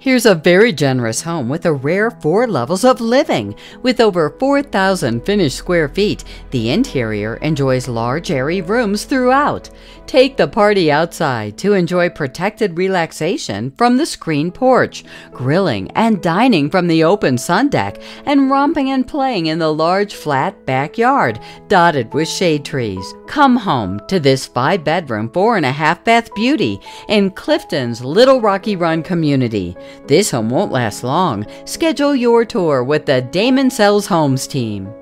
Here's a very generous home with a rare four levels of living. With over 4,000 finished square feet, the interior enjoys large airy rooms throughout. Take the party outside to enjoy protected relaxation from the screen porch, grilling and dining from the open sun deck, and romping and playing in the large flat backyard dotted with shade trees. Come home to this five bedroom, four and a half bath beauty in Clifton's Little Rocky Run community. This home won't last long. Schedule your tour with the Damon Sells Homes team.